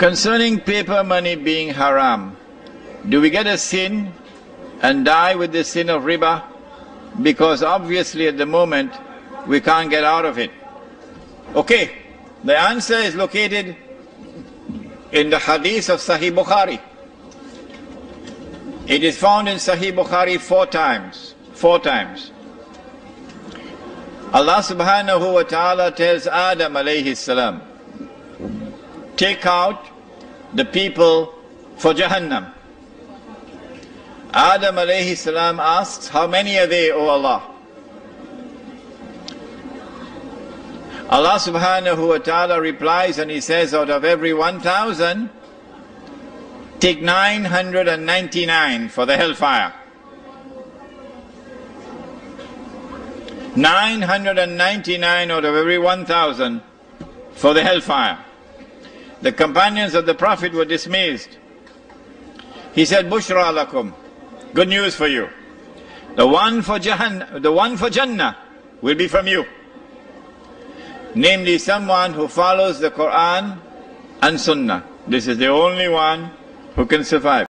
Concerning paper money being haram, do we get a sin and die with the sin of riba? Because obviously at the moment we can't get out of it. Okay, the answer is located in the hadith of Sahih Bukhari. It is found in Sahih Bukhari four times. Four times. Allah subhanahu wa ta'ala tells Adam alayhi salam, take out the people for Jahannam. Adam alayhi salam asks, How many are they, O Allah? Allah subhanahu wa ta'ala replies and he says, Out of every 1,000, take 999 for the hellfire. 999 out of every 1,000 for the hellfire. The companions of the Prophet were dismayed. He said, Bushra lakum, good news for you. The one for Jahan, the one for Jannah will be from you. Namely, someone who follows the Quran and Sunnah. This is the only one who can survive.